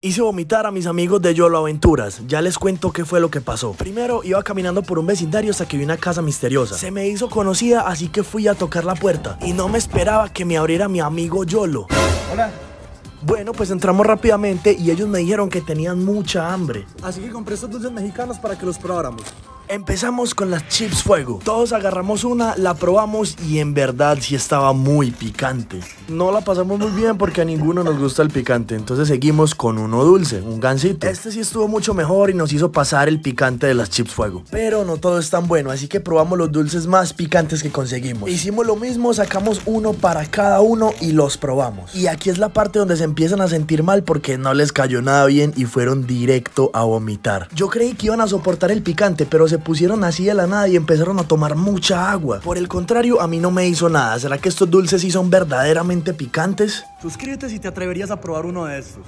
Hice vomitar a mis amigos de Yolo Aventuras. Ya les cuento qué fue lo que pasó. Primero iba caminando por un vecindario hasta que vi una casa misteriosa. Se me hizo conocida, así que fui a tocar la puerta. Y no me esperaba que me abriera mi amigo Yolo. Hola. Bueno, pues entramos rápidamente y ellos me dijeron que tenían mucha hambre. Así que compré estos dulces mexicanos para que los probáramos. Empezamos con las chips fuego. Todos agarramos una, la probamos y en verdad sí estaba muy picante. No la pasamos muy bien porque a ninguno nos gusta el picante. Entonces seguimos con uno dulce, un gansito. Este sí estuvo mucho mejor y nos hizo pasar el picante de las chips fuego. Pero no todo es tan bueno, así que probamos los dulces más picantes que conseguimos. Hicimos lo mismo, sacamos uno para cada uno y los probamos. Y aquí es la parte donde se empiezan a sentir mal porque no les cayó nada bien y fueron directo a vomitar. Yo creí que iban a soportar el picante, pero se pusieron así de la nada y empezaron a tomar mucha agua. Por el contrario, a mí no me hizo nada. ¿Será que estos dulces sí son verdaderamente picantes? Suscríbete si te atreverías a probar uno de estos.